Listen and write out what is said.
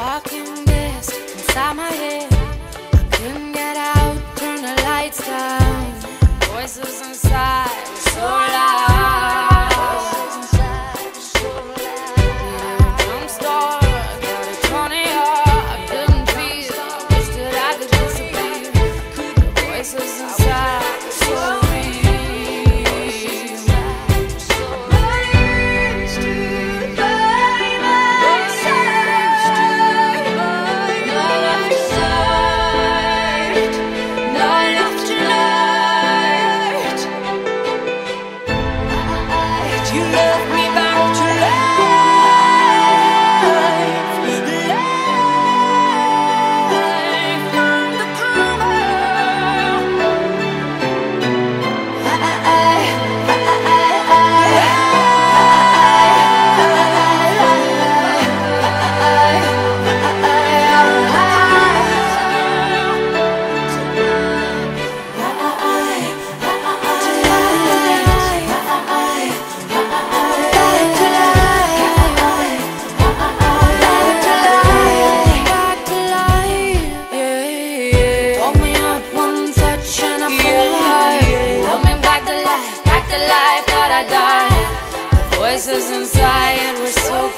walking this inside my head. Jesus and the life that I died The voices inside were so